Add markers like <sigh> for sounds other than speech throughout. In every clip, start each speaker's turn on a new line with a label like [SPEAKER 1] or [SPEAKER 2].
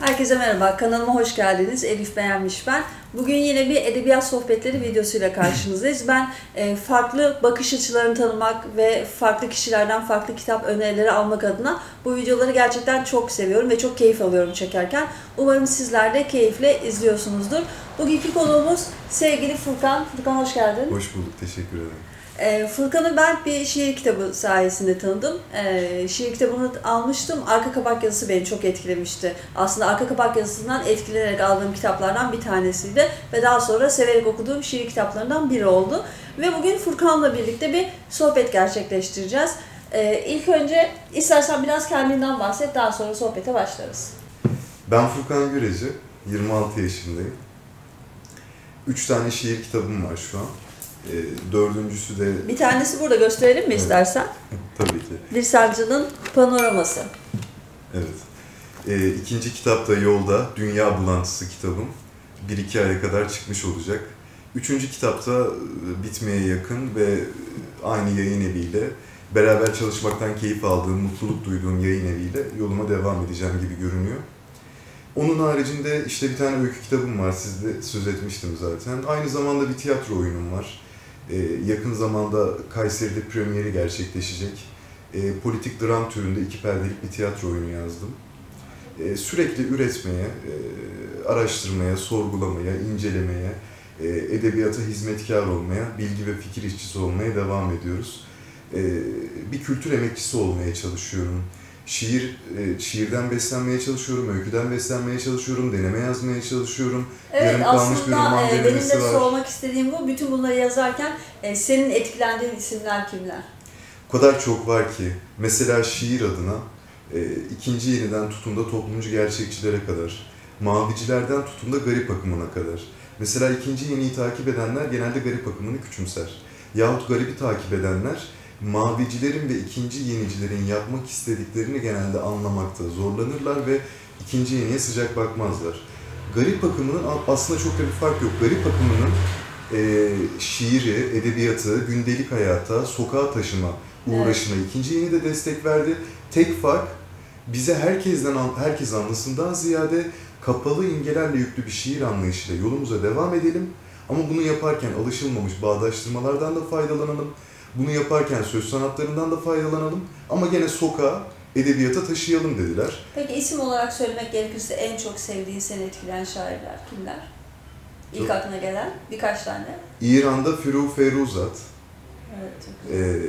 [SPEAKER 1] Herkese merhaba, kanalıma hoş geldiniz. Elif Beğenmiş ben. Bugün yine bir edebiyat sohbetleri videosuyla karşınızdayız. Ben e, farklı bakış açılarını tanımak ve farklı kişilerden farklı kitap önerileri almak adına bu videoları gerçekten çok seviyorum ve çok keyif alıyorum çekerken. Umarım sizler de keyifle izliyorsunuzdur. Bugünkü konuğumuz sevgili Furkan. Furkan hoş geldin.
[SPEAKER 2] Hoş bulduk, teşekkür ederim.
[SPEAKER 1] E, Furkan'ı ben bir şiir kitabı sayesinde tanıdım. E, şiir kitabını almıştım. Arka kapak yazısı beni çok etkilemişti. Aslında arka kapak yazısından etkilenerek aldığım kitaplardan bir tanesiydi. Ve daha sonra severek okuduğum şiir kitaplarından biri oldu. Ve bugün Furkan'la birlikte bir sohbet gerçekleştireceğiz. E, ilk önce istersen biraz kendinden bahset, daha sonra sohbete başlarız.
[SPEAKER 2] Ben Furkan Güreci, 26 yaşındayım. Üç tane şiir kitabım var şu an. E, dördüncüsü de...
[SPEAKER 1] Bir tanesi burada gösterelim mi
[SPEAKER 2] Evet.
[SPEAKER 1] istersen? <laughs>
[SPEAKER 2] Tabii ki.
[SPEAKER 1] Bir Sancı'nın panoraması.
[SPEAKER 2] Evet. E, ikinci kitap da Yolda, Dünya Bulantısı kitabım. Bir iki aya kadar çıkmış olacak. Üçüncü kitapta e, bitmeye yakın ve e, aynı yayın eviyle beraber çalışmaktan keyif aldığım, mutluluk duyduğum yayın eviyle yoluma devam edeceğim gibi görünüyor. Onun haricinde işte bir tane öykü kitabım var, siz de söz etmiştim zaten. Aynı zamanda bir tiyatro oyunum var. Ee, yakın zamanda Kayseri'de premieri gerçekleşecek. Ee, politik dram türünde iki perdelik bir tiyatro oyunu yazdım. Ee, sürekli üretmeye, e, araştırmaya, sorgulamaya, incelemeye, e, edebiyata hizmetkar olmaya, bilgi ve fikir işçisi olmaya devam ediyoruz. Bir kültür emekçisi olmaya çalışıyorum. Şiir, e, şiirden beslenmeye çalışıyorum, öyküden beslenmeye çalışıyorum, deneme yazmaya çalışıyorum.
[SPEAKER 1] Evet
[SPEAKER 2] Yarım kalmış bir roman
[SPEAKER 1] e, benim de
[SPEAKER 2] var.
[SPEAKER 1] sormak istediğim bu. Bütün bunları yazarken e, senin etkilendiğin isimler kimler?
[SPEAKER 2] O kadar çok var ki. Mesela şiir adına e, ikinci yeniden tutun da toplumcu gerçekçilere kadar, mavicilerden tutun da garip akımına kadar. Mesela ikinci yeniyi takip edenler genelde garip akımını küçümser. Yahut garibi takip edenler mavicilerin ve ikinci yenicilerin yapmak istediklerini genelde anlamakta zorlanırlar ve ikinci yeniye sıcak bakmazlar. Garip akımının aslında çok da bir fark yok. Garip akımının e, şiiri, edebiyatı, gündelik hayata, sokağa taşıma uğraşına ikinci yeni de destek verdi. Tek fark bize herkesten herkes anlasından ziyade kapalı imgelerle yüklü bir şiir anlayışıyla yolumuza devam edelim. Ama bunu yaparken alışılmamış bağdaştırmalardan da faydalanalım. Bunu yaparken söz sanatlarından da faydalanalım. Ama gene sokağa, edebiyata taşıyalım dediler.
[SPEAKER 1] Peki isim olarak söylemek gerekirse en çok sevdiğin, seni etkileyen şairler kimler? İlk
[SPEAKER 2] Çok-
[SPEAKER 1] aklına gelen birkaç tane.
[SPEAKER 2] İran'da Firu Feruzat,
[SPEAKER 1] Evet. çok güzel.
[SPEAKER 2] Ee,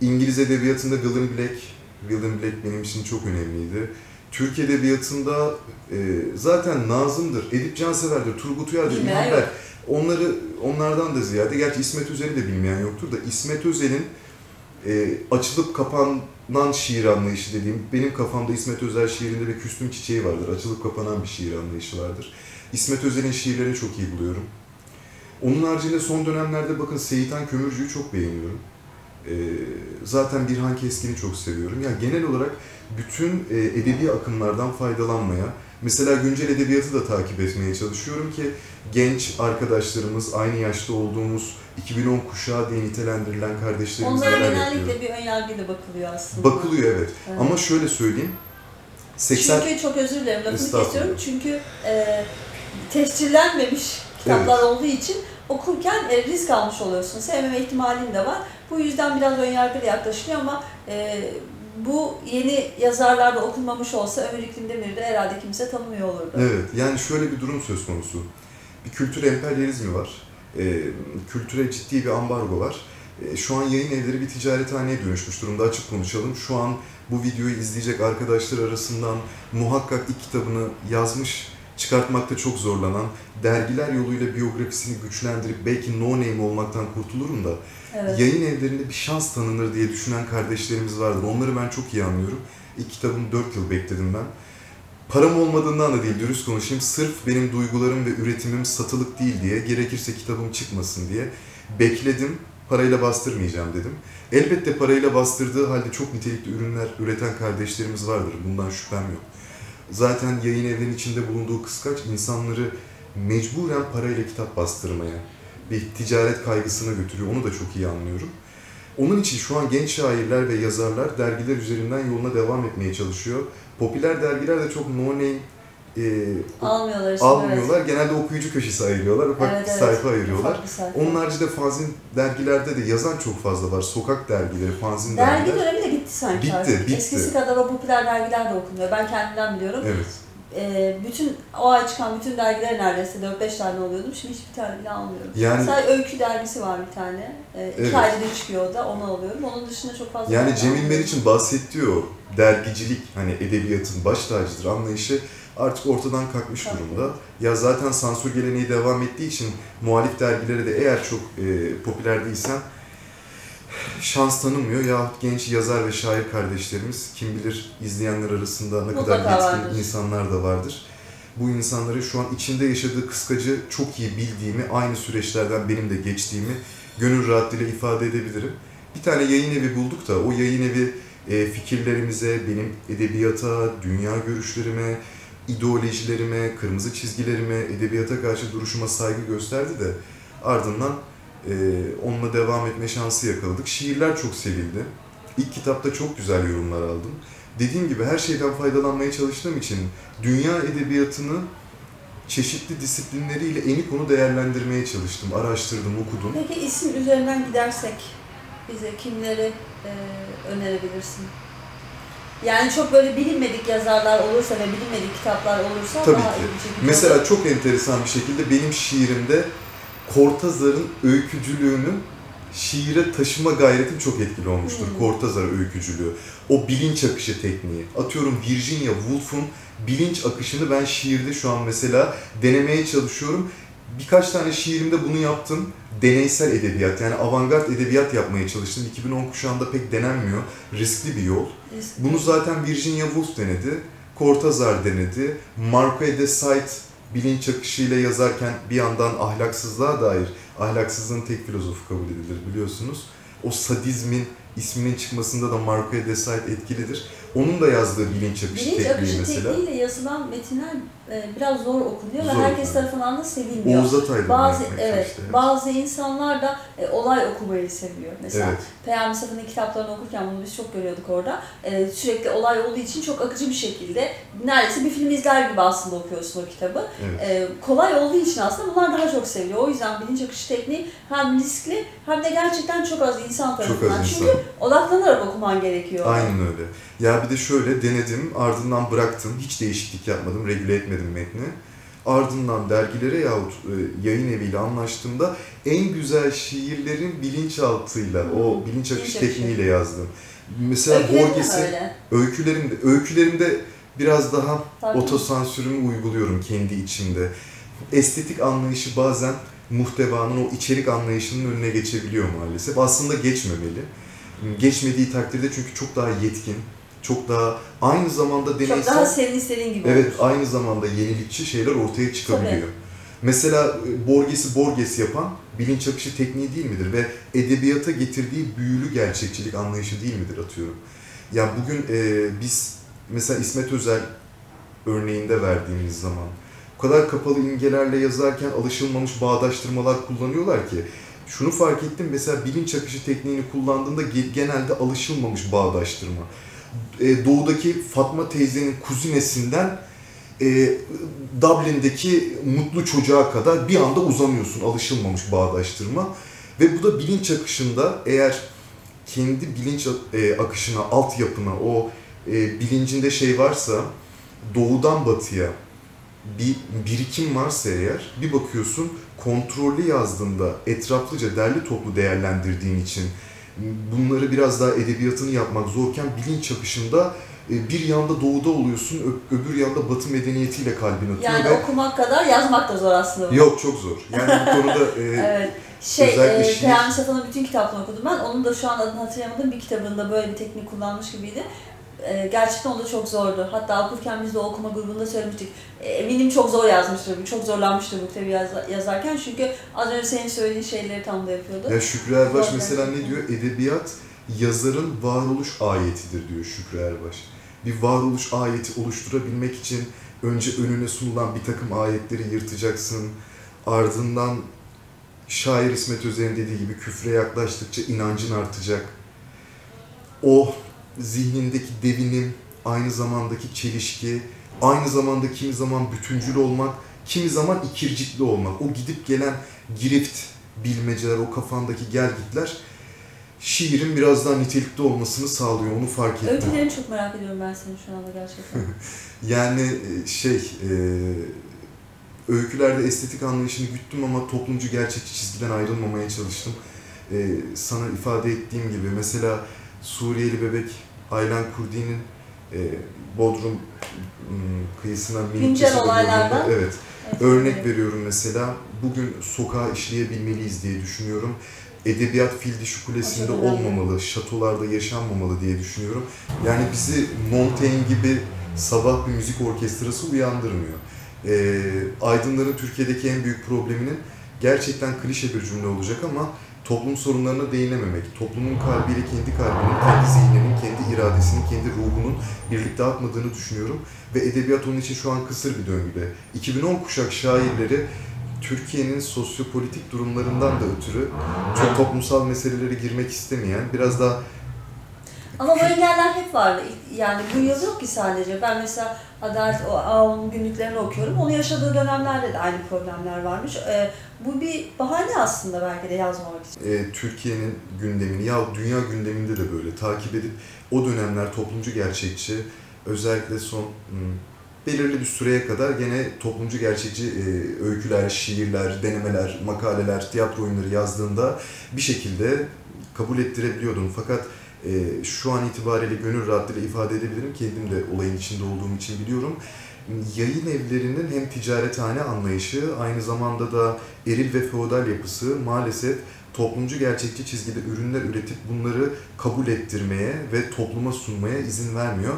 [SPEAKER 2] İngiliz edebiyatında William Black, William Black benim için çok önemliydi. Türk edebiyatında e, zaten Nazım'dır, Edip Cansever'dir, Turgut Uyar'dır, İlhan Berk. Onları onlardan da ziyade, gerçi İsmet Özel'i de bilmeyen yoktur da İsmet Özel'in e, açılıp kapanan şiir anlayışı dediğim, benim kafamda İsmet Özel şiirinde bir küstüm çiçeği vardır. Açılıp kapanan bir şiir anlayışı vardır. İsmet Özel'in şiirlerini çok iyi buluyorum. Onun haricinde son dönemlerde bakın Seyitan Kömürcü'yü çok beğeniyorum. Ee, zaten Birhan Keskin'i çok seviyorum. Yani genel olarak bütün e, edebi akımlardan faydalanmaya, mesela güncel edebiyatı da takip etmeye çalışıyorum ki genç arkadaşlarımız, aynı yaşta olduğumuz 2010 kuşağı diye nitelendirilen kardeşlerimiz
[SPEAKER 1] Onlara
[SPEAKER 2] neler
[SPEAKER 1] genellikle
[SPEAKER 2] yapıyor.
[SPEAKER 1] bir önyargıyla bakılıyor aslında.
[SPEAKER 2] Bakılıyor evet.
[SPEAKER 1] Evet.
[SPEAKER 2] Ama şöyle söyleyeyim. 80
[SPEAKER 1] Çünkü çok özür dilerim lafını kesiyorum. Çünkü e, tescillenmemiş kitaplar olduğu için okurken e, risk almış oluyorsun. Sevmeme ihtimalin de var. Bu yüzden biraz önyargılı yaklaşılıyor ama e, bu yeni yazarlarda okunmamış olsa Ömür İklim Demir'i de herhalde kimse tanımıyor olurdu.
[SPEAKER 2] Evet, yani şöyle bir durum söz konusu. Bir kültür emperyalizmi var. Ee, kültüre ciddi bir ambargo var. Ee, şu an yayın evleri bir ticarethaneye dönüşmüş durumda. Açık konuşalım. Şu an bu videoyu izleyecek arkadaşlar arasından muhakkak ilk kitabını yazmış, çıkartmakta çok zorlanan, dergiler yoluyla biyografisini güçlendirip belki no name olmaktan kurtulurum da Yayın evlerinde bir şans tanınır diye düşünen kardeşlerimiz vardır. Onları ben çok iyi anlıyorum. İlk kitabımı 4 yıl bekledim ben. Param olmadığından da değil, dürüst konuşayım. Sırf benim duygularım ve üretimim satılık değil diye, gerekirse kitabım çıkmasın diye bekledim. Parayla bastırmayacağım dedim. Elbette parayla bastırdığı halde çok nitelikli ürünler üreten kardeşlerimiz vardır. Bundan şüphem yok. Zaten yayın evlerinin içinde bulunduğu kıskaç insanları mecburen parayla kitap bastırmaya, bir ticaret kaygısına götürüyor. Onu da çok iyi anlıyorum. Onun için şu an genç şairler ve yazarlar dergiler üzerinden yoluna devam etmeye çalışıyor. Popüler dergiler de çok no name e,
[SPEAKER 1] Almıyorlar işte.
[SPEAKER 2] almıyorlar. Genelde okuyucu köşesi ayırıyorlar. Ufak
[SPEAKER 1] Evet,
[SPEAKER 2] bir
[SPEAKER 1] evet.
[SPEAKER 2] sayfa ayırıyorlar.
[SPEAKER 1] Ufak sayfa.
[SPEAKER 2] Onun haricinde fanzin dergilerde de yazan çok fazla var. Sokak dergileri, fanzin
[SPEAKER 1] Dergi
[SPEAKER 2] dergiler.
[SPEAKER 1] dönemi de bitti sanki
[SPEAKER 2] Bitti,
[SPEAKER 1] artık.
[SPEAKER 2] bitti.
[SPEAKER 1] Eskisi kadar o popüler dergiler de okunmuyor. Ben kendimden biliyorum.
[SPEAKER 2] Evet.
[SPEAKER 1] Ee, bütün o ay çıkan bütün dergiler neredeyse 4-5 tane alıyordum. Şimdi hiçbir tane bile almıyorum.
[SPEAKER 2] Yani
[SPEAKER 1] Sadece Öykü dergisi var bir tane. Ee, iki
[SPEAKER 2] Evet.
[SPEAKER 1] ayda çıkıyor o da. Onu alıyorum. Onun dışında çok fazla
[SPEAKER 2] Yani Cemil. Meriç'in bahsettiği o dergicilik hani edebiyatın baş tacıdır anlayışı artık ortadan kalkmış
[SPEAKER 1] Kalktı.
[SPEAKER 2] durumda. Ya zaten sansür geleneği devam ettiği için muhalif dergilere de eğer çok e, popüler değilsen şans tanınmıyor yahut genç yazar ve şair kardeşlerimiz kim bilir izleyenler arasında ne kadar yetkin
[SPEAKER 1] vardır.
[SPEAKER 2] insanlar da vardır. Bu insanların şu an içinde yaşadığı kıskacı çok iyi bildiğimi, aynı süreçlerden benim de geçtiğimi gönül rahatlığıyla ifade edebilirim. Bir tane yayın evi bulduk da o yayın evi e, fikirlerimize, benim edebiyata, dünya görüşlerime, ideolojilerime, kırmızı çizgilerime, edebiyata karşı duruşuma saygı gösterdi de ardından e, onunla devam etme şansı yakaladık. Şiirler çok sevildi. İlk kitapta çok güzel yorumlar aldım. Dediğim gibi her şeyden faydalanmaya çalıştığım için dünya edebiyatını çeşitli disiplinleriyle eni konu değerlendirmeye çalıştım. Araştırdım, okudum.
[SPEAKER 1] Peki isim üzerinden gidersek bize kimleri e, önerebilirsin? Yani çok böyle bilinmedik yazarlar olursa ve bilinmedik kitaplar olursa
[SPEAKER 2] Tabii
[SPEAKER 1] daha
[SPEAKER 2] ki.
[SPEAKER 1] ilgi çekici
[SPEAKER 2] Mesela
[SPEAKER 1] olur.
[SPEAKER 2] çok enteresan bir şekilde benim şiirimde Kortazar'ın öykücülüğünü şiire taşıma gayretim çok etkili olmuştur.
[SPEAKER 1] Hmm.
[SPEAKER 2] Kortazar öykücülüğü. O bilinç akışı tekniği. Atıyorum Virginia Woolf'un bilinç akışını ben şiirde şu an mesela denemeye çalışıyorum. Birkaç tane şiirimde bunu yaptım. Deneysel edebiyat yani avantgard edebiyat yapmaya çalıştım. 2010 kuşağında pek denenmiyor. Riskli bir yol. Bunu zaten Virginia Woolf denedi, Cortázar denedi, Marquis de Sade bilinç akışıyla yazarken bir yandan ahlaksızlığa dair, ahlaksızlığın tek filozofu kabul edilir biliyorsunuz. O sadizmin isminin çıkmasında da Marquis de Sade etkilidir. Onun da yazdığı bilinç akışı
[SPEAKER 1] Bilinç
[SPEAKER 2] tekniği
[SPEAKER 1] akışı
[SPEAKER 2] mesela.
[SPEAKER 1] tekniğiyle yazılan metinler e, biraz zor okunuyor ve
[SPEAKER 2] Zor
[SPEAKER 1] herkes
[SPEAKER 2] okunuyor.
[SPEAKER 1] tarafından da sevilmiyor.
[SPEAKER 2] Oğuz Atay'la
[SPEAKER 1] Bazı evet,
[SPEAKER 2] çalıştı, evet.
[SPEAKER 1] bazı insanlar da e, olay okumayı seviyor. Mesela
[SPEAKER 2] Evet.
[SPEAKER 1] Peyami Safı'nın kitaplarını okurken bunu biz çok görüyorduk orada. E, sürekli olay olduğu için çok akıcı bir şekilde neredeyse bir film izler gibi aslında okuyorsun o kitabı.
[SPEAKER 2] Evet.
[SPEAKER 1] E, kolay olduğu için aslında bunlar daha çok seviliyor. O yüzden bilinç akışı tekniği hem riskli hem de gerçekten çok az insan tarafından.
[SPEAKER 2] az insan.
[SPEAKER 1] Çünkü odaklanarak okuman gerekiyor.
[SPEAKER 2] Aynen öyle. Ya bir de şöyle denedim, ardından bıraktım. Hiç değişiklik yapmadım, regüle etmedim metni. Ardından dergilere yahut e, yayın eviyle anlaştığımda en güzel şiirlerin bilinçaltıyla, o
[SPEAKER 1] Hı,
[SPEAKER 2] bilinç akışı. tekniğiyle yazdım. Mesela
[SPEAKER 1] öyle.
[SPEAKER 2] öykülerimde, öykülerimde biraz daha
[SPEAKER 1] Tabii.
[SPEAKER 2] otosansürümü uyguluyorum kendi içimde. Estetik anlayışı bazen muhtevanın o içerik anlayışının önüne geçebiliyor maalesef. Aslında geçmemeli. Geçmediği takdirde çünkü çok daha yetkin, çok daha aynı zamanda
[SPEAKER 1] Çok
[SPEAKER 2] deneysel...
[SPEAKER 1] daha senin istediğin gibi
[SPEAKER 2] Evet,
[SPEAKER 1] olur.
[SPEAKER 2] aynı zamanda yenilikçi şeyler ortaya çıkabiliyor.
[SPEAKER 1] Tabii.
[SPEAKER 2] Mesela e, Borges'i Borges yapan bilinç akışı tekniği değil midir? Ve edebiyata getirdiği büyülü gerçekçilik anlayışı değil midir atıyorum? Ya bugün e, biz mesela İsmet Özel örneğinde verdiğimiz zaman o kadar kapalı imgelerle yazarken alışılmamış bağdaştırmalar kullanıyorlar ki şunu fark ettim mesela bilinç akışı tekniğini kullandığında ge- genelde alışılmamış bağdaştırma. E, doğudaki Fatma teyzenin kuzinesinden e, Dublin'deki mutlu çocuğa kadar bir anda uzanıyorsun alışılmamış bağdaştırma. Ve bu da bilinç akışında eğer kendi bilinç e, akışına, altyapına, o e, bilincinde şey varsa doğudan batıya bir birikim varsa eğer bir bakıyorsun kontrollü yazdığında etraflıca derli toplu değerlendirdiğin için bunları biraz daha edebiyatını yapmak zorken bilinç akışında e, bir yanda doğuda oluyorsun, öbür yanda batı medeniyetiyle kalbin atıyor
[SPEAKER 1] Yani
[SPEAKER 2] ve
[SPEAKER 1] okumak kadar yazmak da zor aslında.
[SPEAKER 2] yok çok zor. Yani bu konuda e, <laughs>
[SPEAKER 1] Evet. Şey,
[SPEAKER 2] Özellikle
[SPEAKER 1] e,
[SPEAKER 2] şiir-
[SPEAKER 1] Peyami Safa'nın bütün kitaplarını okudum ben. Onun da şu an adını hatırlamadığım bir kitabında böyle bir teknik kullanmış gibiydi. E, gerçekten o da çok zordu. Hatta okurken biz de okuma grubunda söylemiştik. E, eminim çok zor yazmıştır, çok zorlanmıştır bu kitabı yaz- yazarken. Çünkü az önce senin söylediğin şeyleri tam da yapıyordu.
[SPEAKER 2] Ya Şükrü Erbaş mesela ne diyor? Edebiyat yazarın varoluş ayetidir diyor Şükrü Erbaş. Bir varoluş ayeti oluşturabilmek için önce önüne sunulan bir takım ayetleri yırtacaksın. Ardından şair İsmet Özer'in dediği gibi küfre yaklaştıkça inancın artacak. O zihnindeki devinim, aynı zamandaki çelişki, aynı zamanda kimi zaman bütüncül olmak, kimi zaman ikircikli olmak. O gidip gelen girift bilmeceler, o kafandaki gelgitler şiirin biraz daha nitelikli olmasını sağlıyor. Onu fark ettim.
[SPEAKER 1] Öykülerini çok merak ediyorum ben senin şu anda gerçekten. <laughs>
[SPEAKER 2] Yani e, şey, e, öykülerde estetik anlayışını güttüm ama toplumcu gerçekçi çizgiden ayrılmamaya çalıştım. E, sana ifade ettiğim gibi mesela Suriyeli bebek Aylan Kurdi'nin e, Bodrum m, kıyısına minik
[SPEAKER 1] Güncel olaylardan.
[SPEAKER 2] Evet.
[SPEAKER 1] Evet,
[SPEAKER 2] Örnek veriyorum mesela, bugün sokağa işleyebilmeliyiz diye düşünüyorum. Edebiyat fil dişi kulesinde olmamalı, şatolarda yaşanmamalı diye düşünüyorum. Yani bizi Montaigne gibi sabah bir müzik orkestrası uyandırmıyor. Ee, aydınların Türkiye'deki en büyük probleminin gerçekten klişe bir cümle olacak ama toplum sorunlarına değinememek, toplumun kalbiyle kendi kalbinin, kendi zihninin, kendi iradesinin, kendi ruhunun birlikte atmadığını düşünüyorum. Ve edebiyat onun için şu an kısır bir döngüde. 2010 kuşak şairleri Türkiye'nin sosyopolitik durumlarından da ötürü çok toplumsal meselelere girmek istemeyen, biraz daha
[SPEAKER 1] Ama bu engeller hep vardı. Yani bu yıl yok ki sadece. Ben mesela Adalet Ağol'un günlüklerini okuyorum. Onun yaşadığı dönemlerde de aynı problemler varmış. Ee, bu bir bahane aslında belki de yazmamak için.
[SPEAKER 2] e, Türkiye'nin gündemini ya dünya gündeminde de böyle takip edip o dönemler toplumcu gerçekçi özellikle son hmm, belirli bir süreye kadar gene toplumcu gerçekçi e, öyküler, şiirler, denemeler, makaleler, tiyatro oyunları yazdığında bir şekilde kabul ettirebiliyordum. Fakat e, şu an itibariyle gönül rahatlığıyla ifade edebilirim. Kendim de olayın içinde olduğum için biliyorum. Yayın evlerinin hem ticarethane anlayışı aynı zamanda da eril ve feodal yapısı maalesef toplumcu gerçekçi çizgide ürünler üretip bunları kabul ettirmeye ve topluma sunmaya izin vermiyor.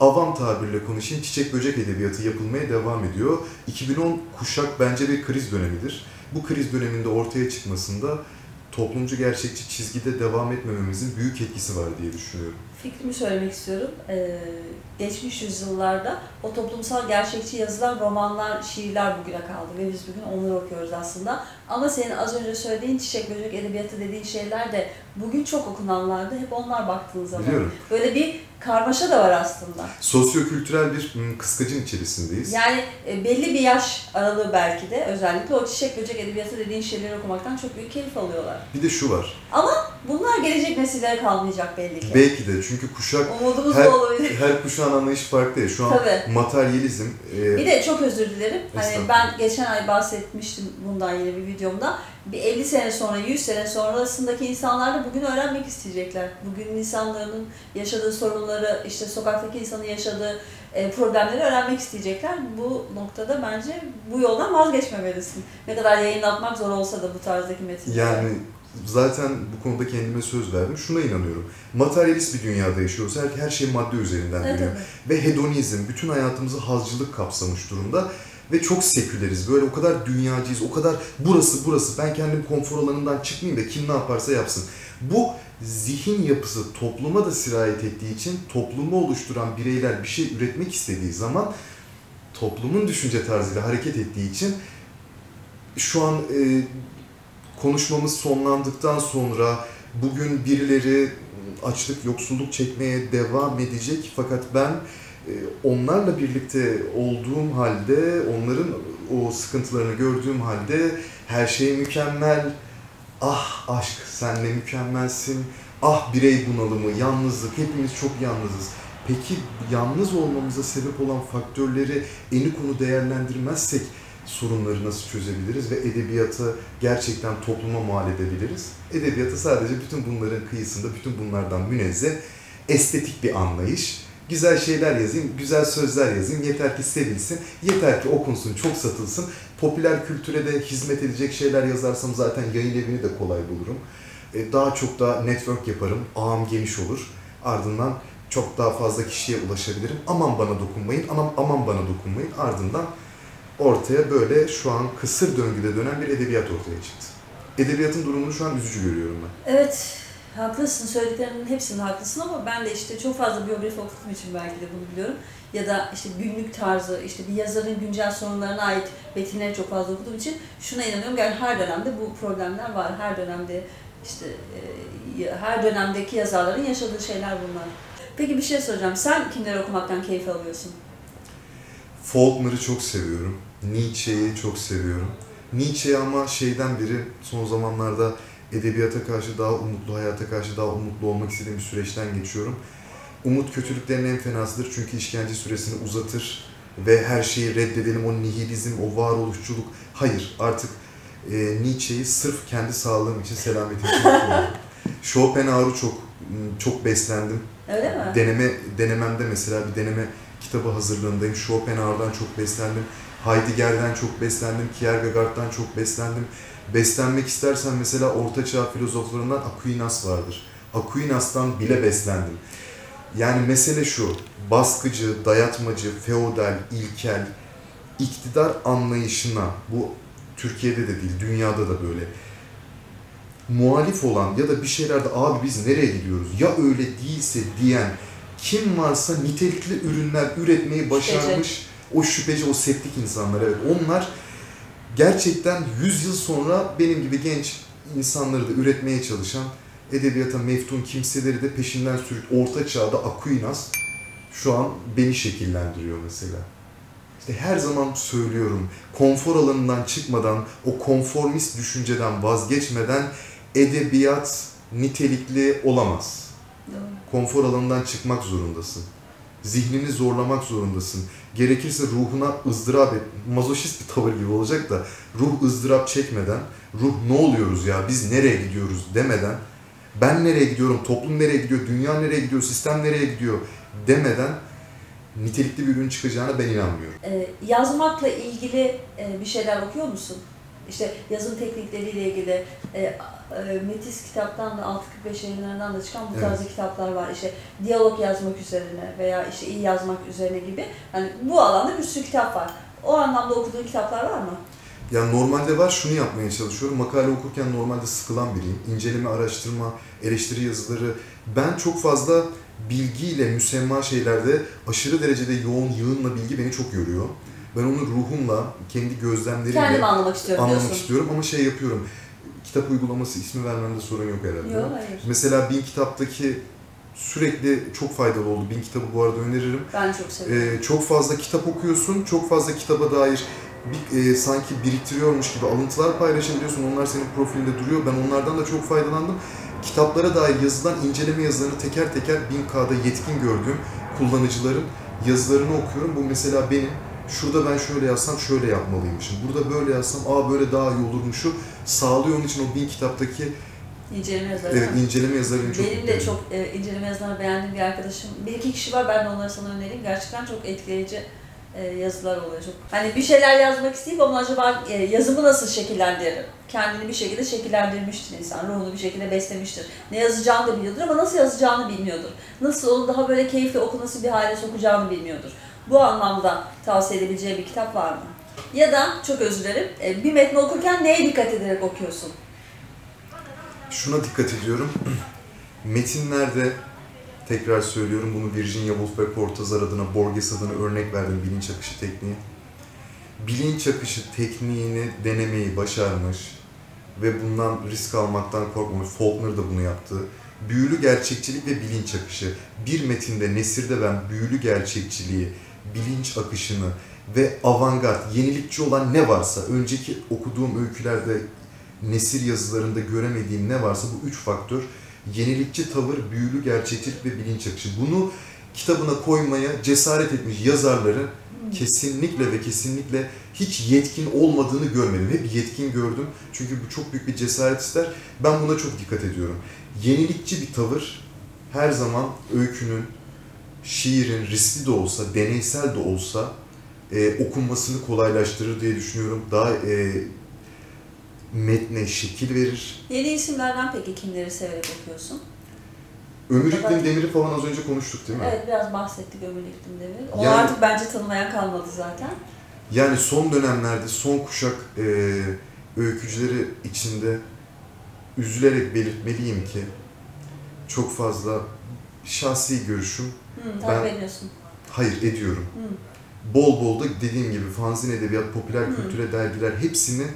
[SPEAKER 2] Avam tabirle konuşayım, çiçek böcek edebiyatı yapılmaya devam ediyor. 2010 kuşak bence bir kriz dönemidir. Bu kriz döneminde ortaya çıkmasında toplumcu gerçekçi çizgide devam etmememizin büyük etkisi var diye düşünüyorum.
[SPEAKER 1] Fikrimi söylemek istiyorum. Ee, geçmiş yüzyıllarda o toplumsal gerçekçi yazılan romanlar, şiirler bugüne kaldı ve biz bugün onları okuyoruz aslında. Ama senin az önce söylediğin çiçek böcek edebiyatı dediğin şeyler de bugün çok okunanlardı. Hep onlar baktığın zaman.
[SPEAKER 2] Biliyorum.
[SPEAKER 1] Böyle bir karmaşa da var aslında.
[SPEAKER 2] Sosyokültürel bir hmm, kıskacın içerisindeyiz.
[SPEAKER 1] Yani e, belli bir yaş aralığı belki de özellikle o çiçek böcek edebiyatı dediğin şeyleri okumaktan çok büyük keyif alıyorlar.
[SPEAKER 2] Bir de şu var.
[SPEAKER 1] Bunlar gelecek nesillere kalmayacak belli ki.
[SPEAKER 2] Belki de çünkü kuşak
[SPEAKER 1] Umudumuz
[SPEAKER 2] her, her kuşağın anlayışı farklı ya. Şu an
[SPEAKER 1] Tabii.
[SPEAKER 2] materyalizm e,
[SPEAKER 1] Bir de çok özür dilerim. Hani ben geçen ay bahsetmiştim bundan yine bir videomda. Bir 50 sene sonra, 100 sene sonrasındaki insanlar da bugün öğrenmek isteyecekler. Bugün insanların yaşadığı sorunları, işte sokaktaki insanın yaşadığı e, problemleri öğrenmek isteyecekler. Bu noktada bence bu yoldan vazgeçmemelisin. Ne kadar yayınlatmak zor olsa da bu tarzdaki metinleri.
[SPEAKER 2] Yani zaten bu konuda kendime söz verdim. Şuna inanıyorum. Materyalist bir dünyada yaşıyoruz. Her, her şey madde üzerinden
[SPEAKER 1] Evet,
[SPEAKER 2] dönüyor. Ve hedonizm bütün hayatımızı hazcılık kapsamış durumda. Ve çok seküleriz. Böyle o kadar dünyacıyız. O kadar burası burası. Ben kendim konfor alanından çıkmayayım da kim ne yaparsa yapsın. Bu zihin yapısı topluma da sirayet ettiği için toplumu oluşturan bireyler bir şey üretmek istediği zaman toplumun düşünce tarzıyla hareket ettiği için şu an e, konuşmamız sonlandıktan sonra bugün birileri açlık, yoksulluk çekmeye devam edecek. Fakat ben e, onlarla birlikte olduğum halde, onların o sıkıntılarını gördüğüm halde her şey mükemmel, ah aşk sen ne mükemmelsin, ah birey bunalımı, yalnızlık, hepimiz çok yalnızız. Peki yalnız olmamıza sebep olan faktörleri eni konu değerlendirmezsek sorunları nasıl çözebiliriz ve edebiyatı gerçekten topluma mal edebiliriz? Edebiyatı sadece bütün bunların kıyısında, bütün bunlardan münezzeh, estetik bir anlayış. Güzel şeyler yazayım, güzel sözler yazayım, yeter ki sevilsin, yeter ki okunsun, çok satılsın. Popüler kültüre de hizmet edecek şeyler yazarsam zaten yayın evini de kolay bulurum. E, Daha çok da network yaparım, ağım geniş olur. Ardından çok daha fazla kişiye ulaşabilirim. Aman bana dokunmayın, aman, aman bana dokunmayın. Ardından ortaya böyle şu an kısır döngüde dönen bir edebiyat ortaya çıktı. Edebiyatın durumunu şu an üzücü görüyorum ben.
[SPEAKER 1] Evet, haklısın. Söylediklerinin hepsinde haklısın ama ben de işte çok fazla biyografi okuduğum için belki de bunu biliyorum. Ya da işte günlük tarzı, işte bir yazarın güncel sorunlarına ait metinleri çok fazla okuduğum için şuna inanıyorum. Yani her dönemde bu problemler var. Her dönemde işte e, her dönemdeki yazarların yaşadığı şeyler bunlar. Peki bir şey soracağım. Sen kimleri okumaktan keyif alıyorsun?
[SPEAKER 2] Faulkner'ı çok seviyorum. Nietzsche'yi çok seviyorum. Nietzsche ama şeyden biri son zamanlarda edebiyata karşı daha umutlu, hayata karşı daha umutlu olmak istediğim bir süreçten geçiyorum. Umut kötülüklerin en fenasıdır çünkü işkence süresini uzatır ve her şeyi reddedelim, o nihilizm, o varoluşçuluk. Hayır, artık e, Nietzsche'yi sırf kendi sağlığım için, selametim için okuyorum. <laughs> Schopenhauer'u çok çok beslendim.
[SPEAKER 1] Öyle mi?
[SPEAKER 2] Deneme denememde mesela bir deneme kitabı hazırlığındayım. Schopenhauer'dan çok beslendim. Heidegger'den çok beslendim. Kierkegaard'dan çok beslendim. Beslenmek istersen mesela Orta Çağ filozoflarından Aquinas vardır. Aquinas'tan bile beslendim. Yani mesele şu, baskıcı, dayatmacı, feodal, ilkel, iktidar anlayışına, bu Türkiye'de de değil, dünyada da böyle, muhalif olan ya da bir şeylerde abi biz nereye gidiyoruz, ya öyle değilse diyen kim varsa nitelikli ürünler üretmeyi başarmış, o şüpheci, o septik insanlar, evet onlar gerçekten 100 yıl sonra benim gibi genç insanları da üretmeye çalışan edebiyata meftun kimseleri de peşinden sürüp orta çağda Aquinas şu an beni şekillendiriyor mesela. İşte her zaman söylüyorum, konfor alanından çıkmadan, o konformist düşünceden vazgeçmeden edebiyat nitelikli olamaz.
[SPEAKER 1] Doğru.
[SPEAKER 2] Konfor alanından çıkmak zorundasın. Zihnini zorlamak zorundasın. Gerekirse ruhuna ızdırap et. Mazoşist bir tavır gibi olacak da ruh ızdırap çekmeden, ruh ne oluyoruz ya biz nereye gidiyoruz demeden, ben nereye gidiyorum, toplum nereye gidiyor, dünya nereye gidiyor, sistem nereye gidiyor demeden nitelikli bir ürün çıkacağına ben inanmıyorum.
[SPEAKER 1] Ee, yazmakla ilgili e, bir şeyler okuyor musun? İşte yazım teknikleriyle ilgili e, e, Metis kitaptan da 645 yayınlarından da çıkan bu
[SPEAKER 2] Evet.
[SPEAKER 1] tarzı kitaplar var. İşte diyalog yazmak üzerine veya işte iyi yazmak üzerine gibi. Yani bu alanda bir sürü kitap var. O anlamda okuduğun kitaplar var mı?
[SPEAKER 2] Yani normalde var şunu yapmaya çalışıyorum. Makale okurken normalde sıkılan biriyim. İnceleme, araştırma, eleştiri yazıları. Ben çok fazla bilgiyle müsemma şeylerde aşırı derecede yoğun, yığınla bilgi beni çok yoruyor. Ben onu ruhumla, kendi gözlemlerimle
[SPEAKER 1] Kendimi anlamak istiyorum
[SPEAKER 2] anlamak
[SPEAKER 1] diyorsun.
[SPEAKER 2] istiyorum ama şey yapıyorum. Kitap uygulaması ismi vermemde sorun yok herhalde.
[SPEAKER 1] Yok hayır.
[SPEAKER 2] Mesela Bin Kitap'taki sürekli çok faydalı oldu. Bin Kitabı bu arada öneririm.
[SPEAKER 1] Ben çok seviyorum.
[SPEAKER 2] Ee, çok fazla kitap okuyorsun, çok fazla kitaba dair bir, e, sanki biriktiriyormuş gibi alıntılar paylaşabiliyorsun. Onlar senin profilinde duruyor. Ben onlardan da çok faydalandım. Kitaplara dair yazılan inceleme yazılarını teker teker 1000K'da yetkin gördüğüm kullanıcıların yazılarını okuyorum. Bu mesela benim şurada ben şöyle yazsam şöyle yapmalıymışım. Burada böyle yazsam aa böyle daha iyi olurmuşu sağlıyor. Onun için o 1000 kitaptaki
[SPEAKER 1] İnceleme yazarı.
[SPEAKER 2] evet, inceleme yazılarını çok
[SPEAKER 1] Benim de çok e, inceleme yazılarını beğendiğim bir arkadaşım, bir iki kişi var ben de onları sana önereyim. Gerçekten çok etkileyici e, yazılar oluyor. Çok. Hani bir şeyler yazmak isteyip ama acaba e, yazımı nasıl şekillendiririm? Kendini bir şekilde şekillendirmiştir insan, ruhunu bir şekilde beslemiştir. Ne yazacağını da biliyordur ama nasıl yazacağını bilmiyordur. Nasıl onu daha böyle keyifli okunası bir hale sokacağını bilmiyordur. Bu anlamda tavsiye edebileceği bir kitap var mı? Ya da çok özür dilerim, e, bir metni okurken neye dikkat ederek okuyorsun?
[SPEAKER 2] Şuna dikkat ediyorum. <clears throat> Metinlerde tekrar söylüyorum bunu Virginia Woolf ve Cortázar adına, Borges adına örnek verdim bilinç akışı tekniği. Bilinç akışı tekniğini denemeyi başarmış ve bundan risk almaktan korkmamış. Faulkner da bunu yaptı. Büyülü gerçekçilik ve bilinç akışı. Bir metinde, nesirde ben büyülü gerçekçiliği, bilinç akışını ve avantgard, yenilikçi olan ne varsa, önceki okuduğum öykülerde nesir yazılarında göremediğim ne varsa bu üç faktör yenilikçi tavır, büyülü gerçekçilik ve bilinç akışı. Bunu kitabına koymaya cesaret etmiş yazarların kesinlikle ve kesinlikle hiç yetkin olmadığını görmedim. Hep yetkin gördüm. Çünkü bu çok büyük bir cesaret ister. Ben buna çok dikkat ediyorum. Yenilikçi bir tavır her zaman öykünün, şiirin riskli de olsa, deneysel de olsa e, okunmasını kolaylaştırır diye düşünüyorum. Daha e, metne şekil verir.
[SPEAKER 1] Yeni isimlerden peki kimleri severek okuyorsun?
[SPEAKER 2] Ömür İklim Demir'i falan az önce konuştuk değil mi?
[SPEAKER 1] Evet biraz bahsettik Ömür İklim Demir. Onu
[SPEAKER 2] Yani-
[SPEAKER 1] artık bence tanımayan kalmadı zaten.
[SPEAKER 2] Yani son dönemlerde son kuşak e, öykücüleri içinde üzülerek belirtmeliyim ki çok fazla şahsi görüşüm
[SPEAKER 1] Hı, takip
[SPEAKER 2] Ben-
[SPEAKER 1] ediyorsun.
[SPEAKER 2] hayır ediyorum.
[SPEAKER 1] Hı.
[SPEAKER 2] Bol bol da dediğim gibi fanzin edebiyat, popüler
[SPEAKER 1] Hı.
[SPEAKER 2] kültüre dergiler hepsini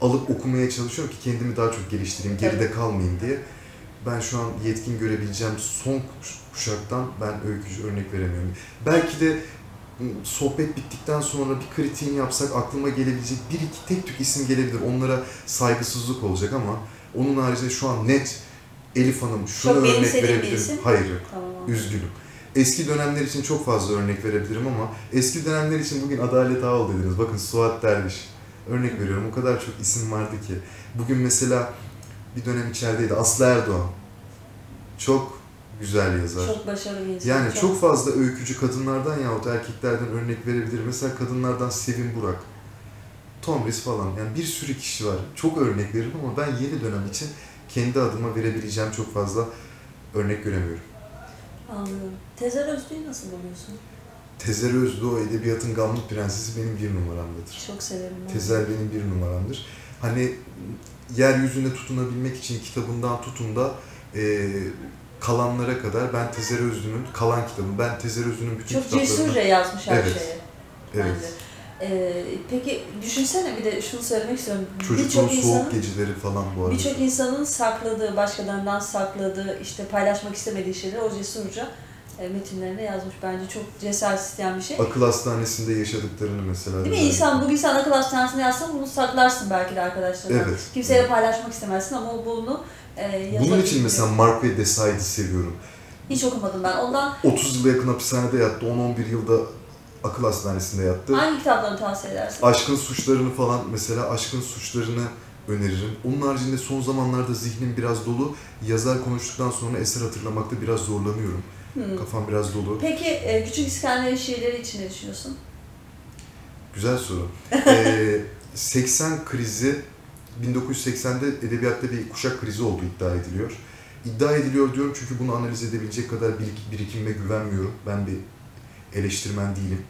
[SPEAKER 2] alıp okumaya çalışıyorum ki kendimi daha çok geliştireyim, geride kalmayayım diye. Ben şu an yetkin görebileceğim son kuş- kuşaktan ben öykücü örnek veremiyorum. Belki de sohbet bittikten sonra bir kritiğini yapsak aklıma gelebilecek bir iki tek tük isim gelebilir. Onlara saygısızlık olacak ama onun haricinde şu an net Elif Hanım şunu
[SPEAKER 1] Çok
[SPEAKER 2] örnek verebilirim. Hayır yok.
[SPEAKER 1] Tamam.
[SPEAKER 2] Üzgünüm. Eski dönemler için çok fazla örnek verebilirim ama eski dönemler için bugün Adalet Ağol dediniz. Bakın Suat Derviş. Örnek veriyorum. O kadar çok isim vardı ki. Bugün mesela bir dönem içerideydi. Aslı Erdoğan. Çok güzel yazar.
[SPEAKER 1] Çok başarılı insan.
[SPEAKER 2] Yani çok fazla öykücü kadınlardan yahut erkeklerden örnek verebilir. Mesela kadınlardan Sevin Burak, Tomris falan. Yani bir sürü kişi var. Çok örnek veririm ama ben yeni dönem için kendi adıma verebileceğim çok fazla örnek göremiyorum.
[SPEAKER 1] Anlıyorum. Tezer Özlü'yü nasıl buluyorsun?
[SPEAKER 2] Tezer Özlü o edebiyatın gamlı prensesi benim bir numaramdadır.
[SPEAKER 1] Çok severim. ben.
[SPEAKER 2] Tezer benim bir numaramdır. Hani yeryüzüne tutunabilmek için kitabından tutun da e, kalanlara kadar ben Tezer Özlü'nün kalan kitabım. Ben Tezer Özlü'nün bütün
[SPEAKER 1] Çok
[SPEAKER 2] kitaplarını...
[SPEAKER 1] cesurca yazmış her
[SPEAKER 2] Evet.
[SPEAKER 1] şeyi.
[SPEAKER 2] Evet.
[SPEAKER 1] Bence. Ee, peki düşünsene bir de şunu söylemek istiyorum.
[SPEAKER 2] Çocukluğun
[SPEAKER 1] Birçok
[SPEAKER 2] soğuk
[SPEAKER 1] insanın,
[SPEAKER 2] geceleri falan bu arada.
[SPEAKER 1] birçok insanın sakladığı, başkalarından sakladığı, işte paylaşmak istemediği şeyleri o cesurca e, metinlerine yazmış. Bence çok cesaret isteyen bir şey.
[SPEAKER 2] Akıl hastanesinde yaşadıklarını mesela.
[SPEAKER 1] Değil mi? İnsan bugün sen akıl hastanesine yazsan bunu saklarsın belki de arkadaşlarına.
[SPEAKER 2] Evet.
[SPEAKER 1] Kimseyle paylaşmak istemezsin ama bunu e,
[SPEAKER 2] Bunun için mesela Mark ve Desailly'i seviyorum.
[SPEAKER 1] Hiç okumadım ben. Ondan
[SPEAKER 2] 30 yıla yakın hapishanede yattı, 10-11 yılda akıl hastanesinde yattı.
[SPEAKER 1] hangi kitaplarını tavsiye edersin?
[SPEAKER 2] Aşkın suçlarını falan mesela aşkın suçlarını öneririm. Onun haricinde son zamanlarda zihnim biraz dolu. Yazar konuştuktan sonra eser hatırlamakta biraz zorlanıyorum.
[SPEAKER 1] Hmm.
[SPEAKER 2] Kafam biraz dolu.
[SPEAKER 1] Peki e, Küçük İskender'in şiirleri için ne düşünüyorsun?
[SPEAKER 2] Güzel soru. <laughs> Ee, 80 krizi 1980'de edebiyatta bir kuşak krizi olduğu iddia ediliyor. İddia ediliyor diyorum çünkü bunu analiz edebilecek kadar birik- birikimime güvenmiyorum. Ben bir eleştirmen değilim.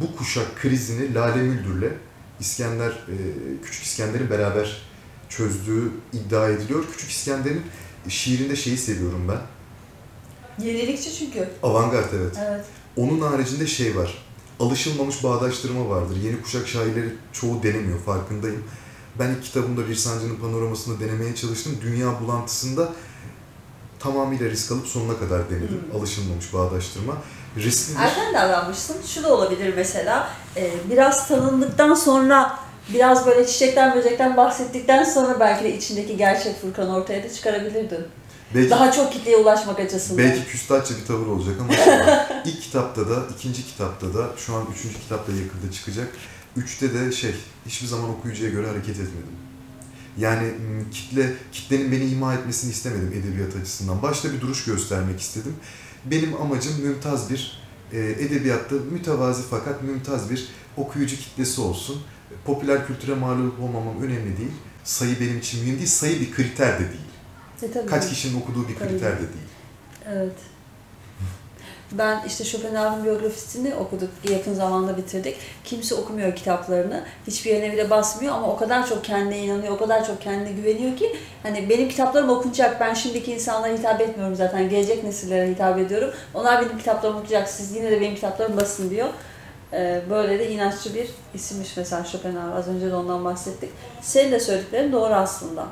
[SPEAKER 2] Bu kuşak krizini Lale Müldür'le İskender, e, Küçük İskender'in beraber çözdüğü iddia ediliyor. Küçük İskender'in şiirinde şeyi seviyorum ben.
[SPEAKER 1] Yenilikçi çünkü.
[SPEAKER 2] Avantgard evet.
[SPEAKER 1] Evet.
[SPEAKER 2] Onun haricinde şey var. Alışılmamış bağdaştırma vardır. Yeni kuşak şairleri çoğu denemiyor, farkındayım. Ben ilk kitabımda Bir Sancı'nın panoramasını denemeye çalıştım. Dünya bulantısında tamamıyla risk alıp sonuna kadar denedim.
[SPEAKER 1] Hmm.
[SPEAKER 2] Alışılmamış bağdaştırma. Risklidir.
[SPEAKER 1] Erken davranmışsın. Şu da olabilir mesela. e, biraz tanındıktan sonra biraz böyle çiçekten böcekten bahsettikten sonra belki de içindeki gerçek Furkan ortaya da çıkarabilirdin.
[SPEAKER 2] Belki,
[SPEAKER 1] Daha çok kitleye ulaşmak açısından.
[SPEAKER 2] belki küstahça bir tavır olacak ama <laughs> ilk kitapta da, ikinci kitapta da, şu an üçüncü kitap da yakında çıkacak. Üçte de şey, hiçbir zaman okuyucuya göre hareket etmedim. Yani kitle kitlenin beni ima etmesini istemedim edebiyat açısından. Başta bir duruş göstermek istedim. Benim amacım mümtaz bir e, edebiyatta mütevazi fakat mümtaz bir okuyucu kitlesi olsun. Popüler kültüre mal olup olmamam önemli değil. Sayı benim için mühim değil. Sayı bir kriter de değil.
[SPEAKER 1] E, tabii.
[SPEAKER 2] Kaç kişinin okuduğu bir
[SPEAKER 1] Tabii.
[SPEAKER 2] kriter de değil.
[SPEAKER 1] Evet. Ben işte Schopenhauer'ın biyografisini okuduk, yakın zamanda bitirdik. Kimse okumuyor kitaplarını, hiçbir yerine bile basmıyor ama o kadar çok kendine inanıyor, o kadar çok kendine güveniyor ki hani benim kitaplarım okunacak, ben şimdiki insanlara hitap etmiyorum zaten, gelecek nesillere hitap ediyorum. Onlar benim kitaplarımı okuyacak, siz yine de benim kitaplarımı basın diyor. Ee, Böyle de inançlı bir isimmiş mesela Schopenhauer, az önce de ondan bahsettik. Senin de söylediklerin doğru aslında.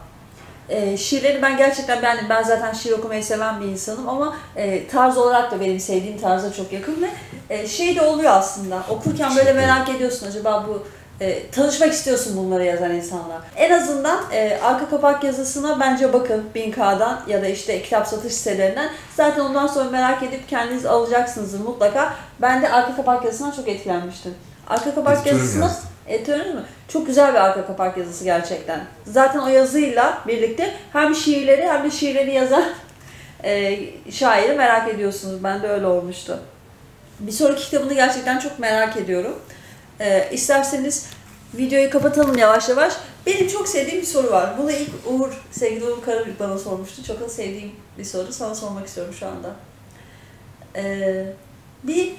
[SPEAKER 1] E, şiirleri ben gerçekten beğendim. Ben zaten şiir okumayı seven bir insanım ama e, tarz olarak da benim sevdiğim tarza çok yakın ve e, şey de oluyor aslında. Okurken böyle merak ediyorsun acaba bu e, tanışmak istiyorsun bunları yazan insanlar. En azından e, arka kapak yazısına bence bakın 1000K'dan ya da işte kitap satış sitelerinden. Zaten ondan sonra merak edip kendiniz alacaksınızdır mutlaka. Ben de arka kapak yazısından çok etkilenmiştim. Arka kapak
[SPEAKER 2] Editörüm
[SPEAKER 1] mü? Çok güzel bir arka kapak yazısı gerçekten. Zaten o yazıyla birlikte hem şiirleri hem de şiirleri yazan e, şairi merak ediyorsunuz. Ben de öyle olmuştu. Bir sonraki kitabını gerçekten çok merak ediyorum. E, isterseniz videoyu kapatalım yavaş yavaş. Benim çok sevdiğim bir soru var. Bunu ilk Uğur, sevgili Uğur Karabük bana sormuştu. Çok da sevdiğim bir soru. Sana sormak istiyorum şu anda. E, bir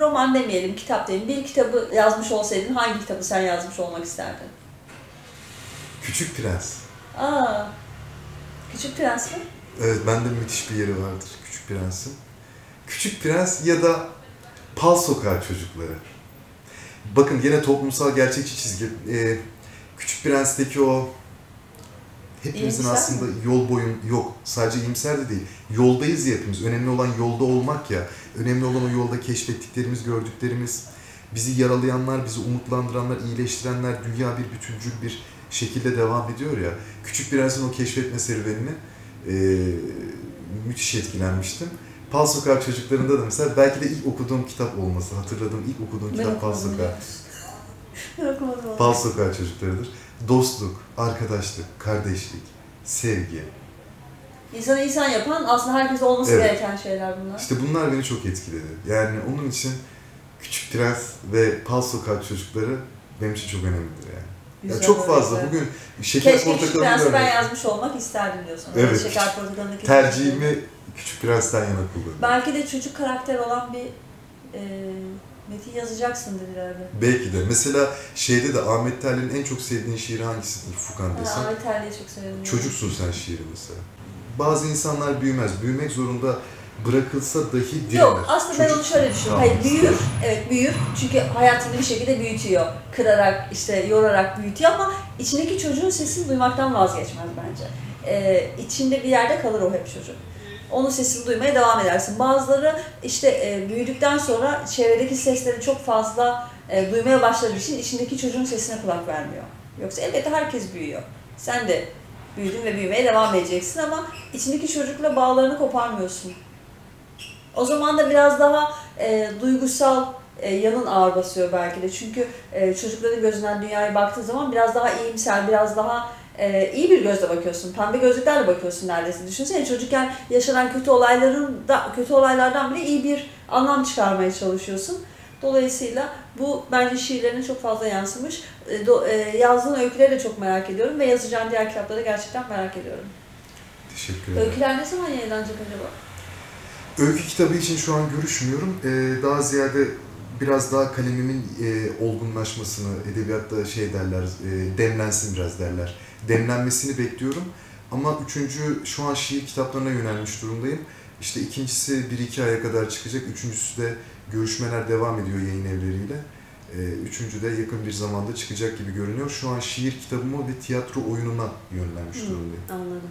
[SPEAKER 1] roman demeyelim, kitap diyelim. Bir kitabı yazmış olsaydın hangi kitabı sen yazmış olmak isterdin?
[SPEAKER 2] Küçük Prens.
[SPEAKER 1] Aa, Küçük Prens mi?
[SPEAKER 2] Evet, bende müthiş bir yeri vardır Küçük Prens'in. Küçük Prens ya da Pal Sokağı Çocukları. Bakın gene toplumsal gerçekçi çizgi. Ee, Küçük Prens'teki o hepimizin
[SPEAKER 1] İyimser
[SPEAKER 2] aslında yol boyun yok. Sadece iyimser de değil. Yoldayız ya hepimiz. Önemli olan yolda olmak ya. Önemli olan o yolda keşfettiklerimiz, gördüklerimiz, bizi yaralayanlar, bizi umutlandıranlar, iyileştirenler, dünya bir bütüncül bir şekilde devam ediyor ya. Küçük Prens'in o keşfetme serüvenini e, müthiş etkilenmiştim. Pal Sokak çocuklarında da mesela belki de ilk okuduğum kitap olması, hatırladığım ilk okuduğum
[SPEAKER 1] Ben
[SPEAKER 2] kitap Pal
[SPEAKER 1] onu. <laughs>
[SPEAKER 2] Pal Sokak çocuklarıdır. Dostluk, arkadaşlık, kardeşlik, sevgi.
[SPEAKER 1] İnsanı insan yapan aslında herkese olması
[SPEAKER 2] Evet.
[SPEAKER 1] gereken şeyler bunlar.
[SPEAKER 2] İşte bunlar beni çok etkiledi. Yani onun için Küçük Prens ve Pal Sokak çocukları benim için çok önemlidir yani. Ya
[SPEAKER 1] Güzel
[SPEAKER 2] çok fazla.
[SPEAKER 1] örnekler.
[SPEAKER 2] Bugün Şeker
[SPEAKER 1] Keşke Küçük
[SPEAKER 2] Portakalı'nı
[SPEAKER 1] Prens'i ben yazmış olmak isterdim diyorsun.
[SPEAKER 2] Evet.
[SPEAKER 1] Şeker portakalındaki
[SPEAKER 2] Tercihimi Küçük Prens'ten yana kullanıyorum.
[SPEAKER 1] Belki de çocuk karakter olan bir e, metin yazacaksındır ileride.
[SPEAKER 2] Belki de. Mesela şeyde de Ahmet Terli'nin en çok sevdiğin şiiri hangisidir Fukan
[SPEAKER 1] Ben
[SPEAKER 2] desem?
[SPEAKER 1] Ahmet Terli'yi çok severim.
[SPEAKER 2] Çocuksun sen şiiri mesela. Bazı insanlar büyümez. Büyümek zorunda bırakılsa dahi direnir.
[SPEAKER 1] Yok aslında ben
[SPEAKER 2] Çocuk
[SPEAKER 1] onu şöyle düşünüyorum. Hayır büyür. Evet büyür. Çünkü hayatını bir şekilde büyütüyor. Kırarak işte yorarak büyütüyor ama içindeki çocuğun sesini duymaktan vazgeçmez bence. Ee, içinde bir yerde kalır o hep çocuk. Onun sesini duymaya devam edersin. Bazıları işte e, büyüdükten sonra çevredeki sesleri çok fazla e, duymaya başladığı için içindeki çocuğun sesine kulak vermiyor. Yoksa elbette herkes büyüyor. Sen de büyüdün ve büyümeye devam edeceksin ama içindeki çocukla bağlarını koparmıyorsun. O zaman da biraz daha e, duygusal e, yanın ağır basıyor belki de. Çünkü e, çocukların gözünden dünyaya baktığı zaman biraz daha iyimser, biraz daha e, iyi bir gözle bakıyorsun. Pembe gözlüklerle bakıyorsun neredeyse. Düşünsene çocukken yaşanan kötü olayların da kötü olaylardan bile iyi bir anlam çıkarmaya çalışıyorsun. Dolayısıyla bu bence şiirlerine çok fazla yansımış. E, do- e, yazdığın öyküleri de çok merak ediyorum ve yazacağın diğer kitapları gerçekten merak ediyorum.
[SPEAKER 2] Teşekkür ederim.
[SPEAKER 1] Öyküler ne zaman yayınlanacak acaba?
[SPEAKER 2] Öykü kitabı için şu an görüşmüyorum. Ee, daha ziyade biraz daha kalemimin e, olgunlaşmasını, edebiyatta şey derler, e, demlensin biraz derler. Demlenmesini bekliyorum. Ama üçüncü, şu an şiir kitaplarına yönelmiş durumdayım. İşte ikincisi bir iki aya kadar çıkacak. Üçüncüsü de görüşmeler devam ediyor yayın evleriyle. Ee, üçüncü de yakın bir zamanda çıkacak gibi görünüyor. Şu an şiir kitabıma ve tiyatro oyununa yönlenmiş durumdayım.
[SPEAKER 1] Anladım.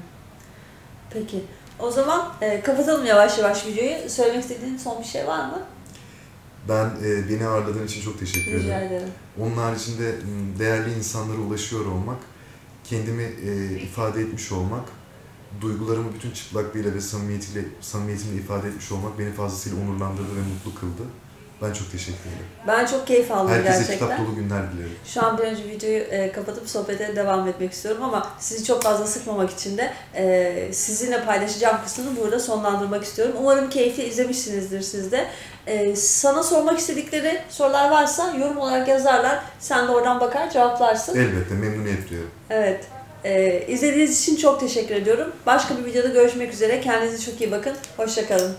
[SPEAKER 1] Peki. O zaman e, kapatalım yavaş yavaş videoyu. Söylemek istediğin son bir şey var mı?
[SPEAKER 2] Ben e, beni ağırladığın için çok teşekkür ederim.
[SPEAKER 1] Rica ederim.
[SPEAKER 2] Onun haricinde değerli insanlara ulaşıyor olmak, kendimi e, ifade etmiş olmak, duygularımı bütün çıplaklığıyla ve samimiyetiyle, samimiyetimle ifade etmiş olmak beni fazlasıyla onurlandırdı ve mutlu kıldı. Ben çok teşekkür ederim.
[SPEAKER 1] Ben çok keyif aldım
[SPEAKER 2] Herkese
[SPEAKER 1] gerçekten.
[SPEAKER 2] kitap dolu günler dilerim.
[SPEAKER 1] Şu an bir önce videoyu e, kapatıp sohbete devam etmek istiyorum ama sizi çok fazla sıkmamak için de e, sizinle paylaşacağım kısmını burada sonlandırmak istiyorum. Umarım keyifli izlemişsinizdir siz de. E, sana sormak istedikleri sorular varsa yorum olarak yazarlar. Sen de oradan bakar cevaplarsın.
[SPEAKER 2] Elbette memnuniyet duyarım.
[SPEAKER 1] Evet. E, izlediğiniz için çok teşekkür ediyorum. Başka bir videoda görüşmek üzere. Kendinize çok iyi bakın. Hoşçakalın.